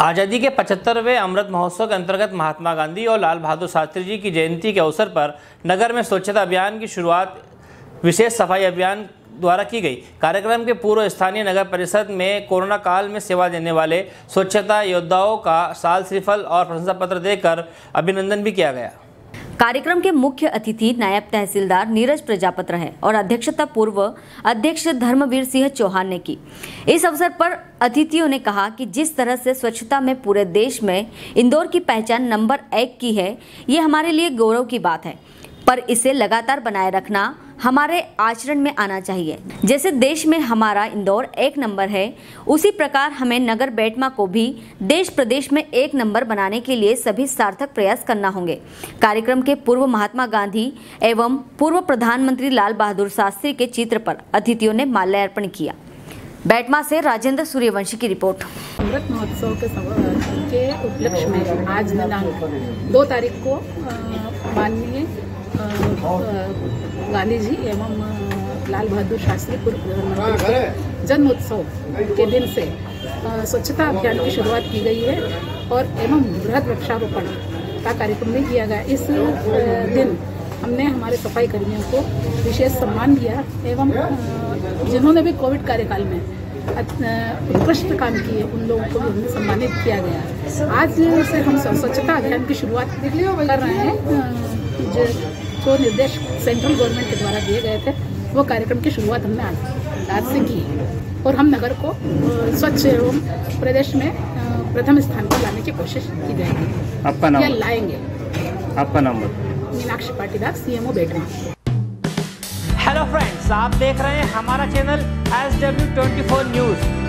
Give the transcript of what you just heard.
आज़ादी के पचहत्तरवें अमृत महोत्सव के अंतर्गत महात्मा गांधी और लाल बहादुर शास्त्री जी की जयंती के अवसर पर नगर में स्वच्छता अभियान की शुरुआत, विशेष सफ़ाई अभियान द्वारा की गई। कार्यक्रम के पूर्व स्थानीय नगर परिषद में कोरोना काल में सेवा देने वाले स्वच्छता योद्धाओं का साल श्रीफल और प्रशंसा पत्र देकर अभिनंदन भी किया गया। कार्यक्रम के मुख्य अतिथि नायब तहसीलदार नीरज प्रजापत रहे और अध्यक्षता पूर्व अध्यक्ष धर्मवीर सिंह चौहान ने की। इस अवसर पर अतिथियों ने कहा कि जिस तरह से स्वच्छता में पूरे देश में इंदौर की पहचान नंबर एक की है, ये हमारे लिए गौरव की बात है। पर इसे लगातार बनाए रखना हमारे आचरण में आना चाहिए। जैसे देश में हमारा इंदौर एक नंबर है, उसी प्रकार हमें नगर बैठमा को भी देश प्रदेश में एक नंबर बनाने के लिए सभी सार्थक प्रयास करना होंगे। कार्यक्रम के पूर्व महात्मा गांधी एवं पूर्व प्रधानमंत्री लाल बहादुर शास्त्री के चित्र पर अतिथियों ने माल्यार्पण किया। बैटमा से राजेंद्र सूर्यवंशी की रिपोर्ट। अमृत महोत्सव के के उपलक्ष्य में आज दिनांक दो तारीख को माननीय अ, गांधी जी एवं लाल बहादुर शास्त्री पूर्व प्रधानमंत्री के जन्मोत्सव के दिन से स्वच्छता अभियान की शुरुआत की गई है और एवं बृहद वृक्षारोपण का कार्यक्रम भी किया गया। इस दिन हमने हमारे सफ़ाई कर्मियों को विशेष सम्मान दिया एवं जिन्होंने भी कोविड कार्यकाल में उत्कृष्ट काम किए उन लोगों को भी हमने सम्मानित किया गया। आज से हम स्वच्छता अभियान की शुरुआत कर रहे हैं। जो निर्देश सेंट्रल गवर्नमेंट के द्वारा दिए गए थे। वो कार्यक्रम की शुरुआत हमने आज आज से की और हम नगर को स्वच्छ एवं प्रदेश में प्रथम स्थान पर लाने की कोशिश की जाएगी। आपका नाम? लाएँगे। आपका नाम Meenakshi Patidar CMO Betwa hello friends आप देख रहे हैं हमारा channel S W twenty four news